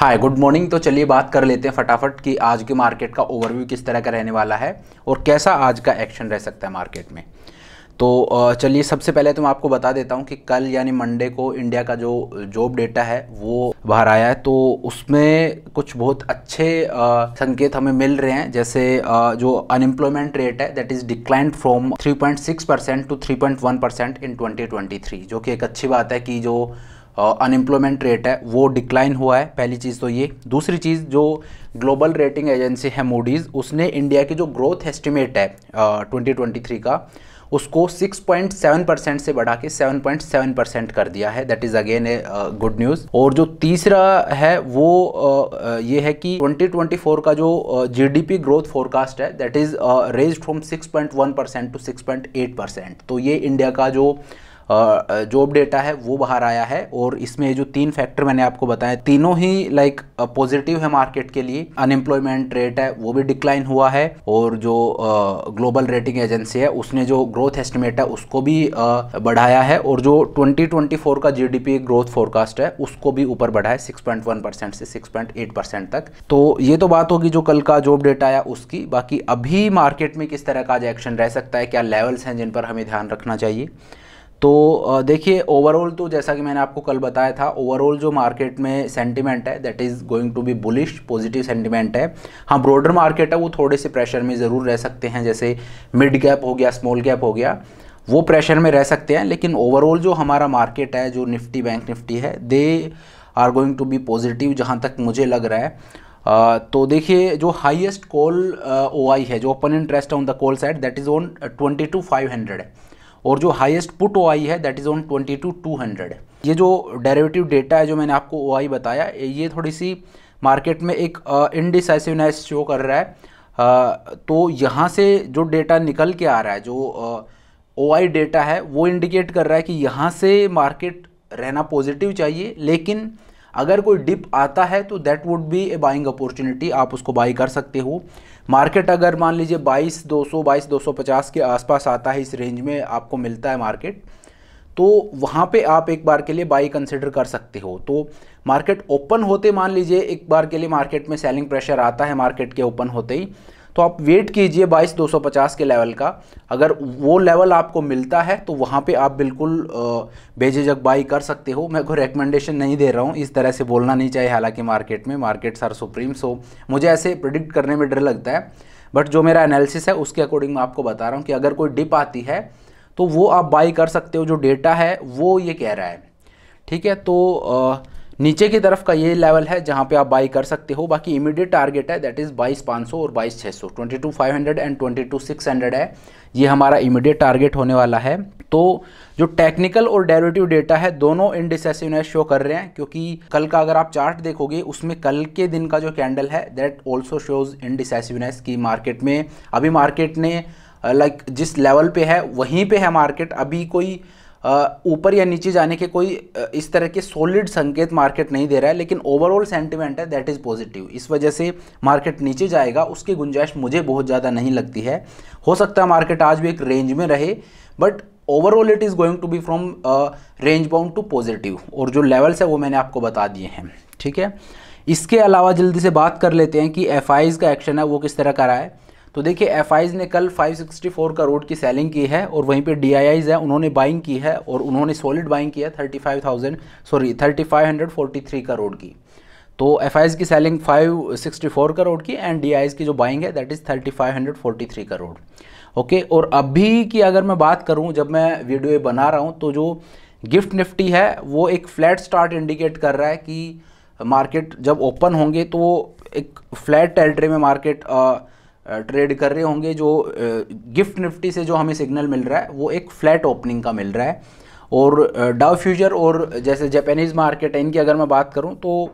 Hi good morning तो चलिए बात कर लेते हैं फटाफट कि आज के मार्केट का ओवरव्यू किस तरह का रहने वाला है और कैसा आज का एक्शन रह सकता है मार्केट में। तो चलिए सबसे पहले तो मैं आपको बता देता हूँ कि कल यानी मंडे को इंडिया का जो जॉब डेटा है वो बाहर आया है। तो उसमें कुछ बहुत अच्छे संकेत हमें मिल रहे हैं। जैसे जो अनएम्प्लॉयमेंट रेट है that is decline from 3.6 percent to 3.1 percent in 2023 जो कि एक अच्छी बात है कि जो अनएम्प्लॉयमेंट रेट है वो डिक्लाइन हुआ है पहली चीज़ तो ये। दूसरी चीज़ जो ग्लोबल रेटिंग एजेंसी है मूडीज़ उसने इंडिया की जो ग्रोथ एस्टिमेट है ट्वेंटी ट्वेंटी थ्री का उसको 6.7 परसेंट से बढ़ा के 7.7 परसेंट कर दिया है। That is again a good news और जो तीसरा है वो uh, ये है कि 2024 का जो जीडीपी ग्रोथ फोरकास्ट है that is raise from 6.1 percent to 6.8 percent तो ये इंडिया का जो जॉब डेटा है, वो बाहर आया है और इसमें जो तीन फैक्टर मैंने आपको बताया, तीनों ही लाइक पॉजिटिव है मार्केट के लिए। अनएम्प्लॉयमेंट रेट है, वो भी डिक्लाइन हुआ है और जो ग्लोबल रेटिंग एजेंसी है, उसने जो ग्रोथ एस्टिमेट है, उसको भी बढ़ाया है और जो 2024 का जीडीपी ग्रोथ फोरकास्ट है, उसको भी ऊपर बढ़ाया सिक्स परसेंट से सिक्स परसेंट तक। तो ये तो बात होगी जो कल का जॉब डेटा आया उसकी। बाकी अभी मार्केट में किस तरह का आज एक्शन रह सकता है, क्या लेवल्स हैं जिन पर हमें ध्यान रखना चाहिए? तो देखिए ओवरऑल तो जैसा कि मैंने आपको कल बताया था ओवरऑल जो मार्केट में सेंटिमेंट है that is going to be bullish positive sentiment है। हाँ ब्रॉडर मार्केट है वो थोड़े से प्रेशर में ज़रूर रह सकते हैं जैसे मिड गैप हो गया स्मॉल गैप हो गया वो प्रेशर में रह सकते हैं लेकिन ओवरऑल जो हमारा मार्केट है जो निफ्टी बैंक निफ्टी है they are going to be positive जहाँ तक मुझे लग रहा है। Uh, तो देखिए जो हाईएस्ट कॉल ओ आई है जो open interest on the call side that is on twenty two five hundred है। और जो हाईएस्ट पुट ओ आई है that is on twenty two two hundred ये जो डेरिवेटिव डेटा है जो मैंने आपको ओ आई बताया ये थोड़ी सी मार्केट में एक इनडिसाइसिवनेस शो कर रहा है। uh, तो यहाँ से जो डेटा निकल के आ रहा है जो ओ आई डेटा है वो इंडिकेट कर रहा है कि यहाँ से मार्केट रहना पॉजिटिव चाहिए लेकिन अगर कोई डिप आता है तो that would be a buying opportunity आप उसको बाई कर सकते हो। मार्केट अगर मान लीजिए बाईस, दो सौ, बाईस, दो सौ पचास के आसपास आता है इस रेंज में, आपको मिलता है मार्केट तो वहाँ पे आप एक बार के लिए बाई कंसिडर कर सकते हो। तो मार्केट ओपन होते मान लीजिए, एक बार के लिए मार्केट में सेलिंग प्रेशर आता है मार्केट के ओपन होते ही तो आप वेट कीजिए बाईस दो सौ पचास के लेवल का। अगर वो लेवल आपको मिलता है तो वहाँ पे आप बिल्कुल बेझिझक बाई कर सकते हो। मैं कोई रिकमेंडेशन नहीं दे रहा हूँ इस तरह से बोलना नहीं चाहिए हालाँकि मार्केट में मार्केट्स आर सुप्रीम सो मुझे ऐसे प्रिडिक्ट करने में डर लगता है। बट जो मेरा एनालिसिस है उसके अकॉर्डिंग मैं आपको बता रहा हूँ कि अगर कोई डिप आती है तो वो आप बाई कर सकते हो जो डेटा है वो ये कह रहा है। ठीक है तो आ, नीचे की तरफ़ का ये लेवल है जहाँ पे आप बाई कर सकते हो। बाकी इमीडिएट टारगेट है दैट इज़ बाईस पाँच सौ और बाईस छः सौ। Twenty two five hundred and twenty two six hundred है। ये हमारा इमीडिएट टारगेट होने वाला है। तो जो टेक्निकल और डेरिवेटिव डेटा है दोनों इनडिसेसिवनेस शो कर रहे हैं क्योंकि कल का अगर आप चार्ट देखोगे उसमें कल के दिन का जो कैंडल है दैट ऑल्सो शोज़ इनडिसेसिवनेस की मार्केट में। अभी मार्केट ने लाइक like, जिस लेवल पे है वहीं पे है मार्केट अभी कोई ऊपर या नीचे जाने के कोई इस तरह के सॉलिड संकेत मार्केट नहीं दे रहा है, लेकिन ओवरऑल सेंटिमेंट है दैट इज़ पॉजिटिव इस वजह से मार्केट नीचे जाएगा, उसकी गुंजाइश मुझे बहुत ज़्यादा नहीं लगती है। हो सकता है मार्केट आज भी एक रेंज में रहे but overall it is going to be from range bound to positive और जो लेवल्स है, वो मैंने आपको बता दिए हैं, ठीक है? इसके अलावा जल्दी से बात कर लेते हैं कि एफ़ का एक्शन है, वो किस तरह का रहा है। तो देखिए एफ़ ने कल 564 करोड़ की सेलिंग की है और वहीं पे डी है उन्होंने बाइंग की है और उन्होंने सॉलिड बाइंग की है 35,000 सॉरी 3543 करोड़ की तो एफ़ की सेलिंग 564 करोड़ की एंड डी की जो बाइंग है दैट इज़ 3543 करोड़ ओके और अभी की अगर मैं बात करूँ जब मैं वीडियो बना रहा हूँ तो जो गिफ्ट निफ्टी है वो एक फ्लैट स्टार्ट इंडिकेट कर रहा है कि मार्केट जब ओपन होंगे तो एक फ्लैट टेरिटरी में मार्केट ट्रेड कर रहे होंगे, जो गिफ्ट निफ्टी से जो हमें सिग्नल मिल रहा है, वो एक फ्लैट ओपनिंग का मिल रहा है। और डाउ फ्यूचर और जैसे जापानीज़ मार्केट है, इनकी अगर मैं बात करूँ तो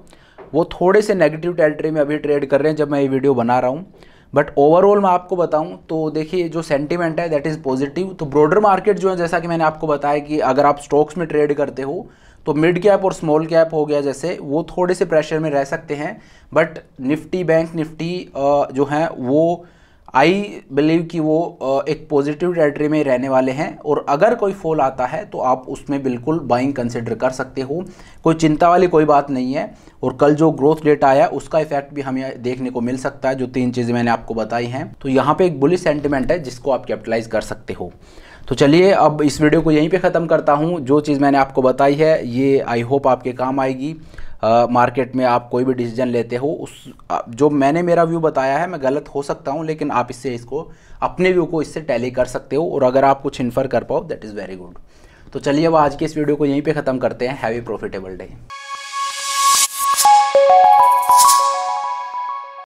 वो थोड़े से नेगेटिव टेरिटरी में अभी ट्रेड कर रहे हैं, जब मैं ये वीडियो बना रहा हूँ। बट ओवरऑल मैं आपको बताऊँ तो देखिए, जो सेंटीमेंट है दैट इज़ पॉजिटिव तो ब्रॉडर मार्केट जो है, जैसा कि मैंने आपको बताया कि अगर आप स्टॉक्स में ट्रेड करते हो तो मिड कैप और स्मॉल कैप हो गया जैसे, वो थोड़े से प्रेशर में रह सकते हैं बट निफ्टी बैंक निफ्टी जो हैं, वो आई बिलीव कि वो एक पॉजिटिव टेरेटरी में रहने वाले हैं, और अगर कोई फॉल आता है तो आप उसमें बिल्कुल बाइंग कंसिडर कर सकते हो। कोई चिंता वाली कोई बात नहीं है, और कल जो ग्रोथ रेट आया, उसका इफ़ेक्ट भी हमें देखने को मिल सकता है, जो तीन चीज़ें मैंने आपको बताई हैं। तो यहाँ पे एक बुलिस सेंटिमेंट है, जिसको आप कैपिटलाइज कर सकते हो। तो चलिए अब इस वीडियो को यहीं पे ख़त्म करता हूँ। जो चीज़ मैंने आपको बताई है, ये आई होप आपके काम आएगी। मार्केट में आप कोई भी डिसीज़न लेते हो, उस जो मैंने मेरा व्यू बताया है, मैं गलत हो सकता हूँ, लेकिन आप इससे इसको, अपने व्यू को इससे टैली कर सकते हो, और अगर आप कुछ इन्फर कर पाओ दैट इज़ वेरी गुड तो चलिए अब आज की इस वीडियो को यहीं पे ख़त्म करते हैं। Heavy profitable day